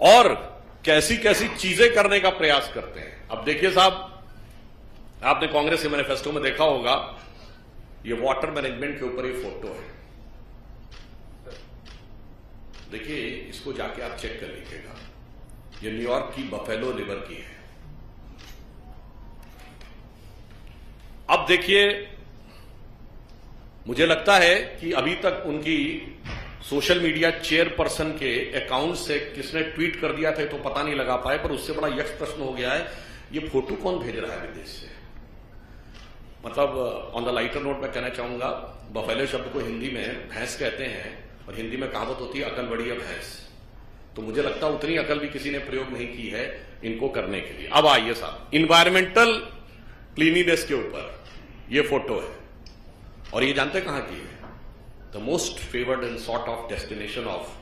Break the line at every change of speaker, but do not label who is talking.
और कैसी कैसी चीज़ें करने का प्रयास करते हैं। अब देखिए साहब, आपने कांग्रेस के मैनिफेस्टो में देखा होगा, ये वाटर मैनेजमेंट के ऊपर ये फ़ोटो है। देखिए, इसको जाके आप चेक कर लीजिएगा। ये न्यूयॉर्क की बफेलो रिवर की है। अब देखिए, मुझे लगता है कि अभी तक उनकी सोशल मीडिया चेयरपर्सन के अकाउंट से किसने ट्वीट कर दिया था तो पता नहीं लगा पाए पर उससे बड़ा यक्ष प्रश्न हो गया है, ये फ़ोटो कौन भेज रहा है विदेश से? मतलब ऑन द लाइटर नोट मैं कहना चाहूँगा, बफेलो शब्द को हिंदी में भैंस कहते हैं, और हिंदी में कहावत होती है, अकल बढ़िया भैंस। तो मुझे लगता है उतनी अकल भी किसी ने प्रयोग नहीं की है इनको करने के लिए। अब आइए साहब इन्वायरमेंटल क्लीनिनेस के ऊपर ये फ़ोटो है, और ये जानते कहाँ की है? the most favored and sought of destination of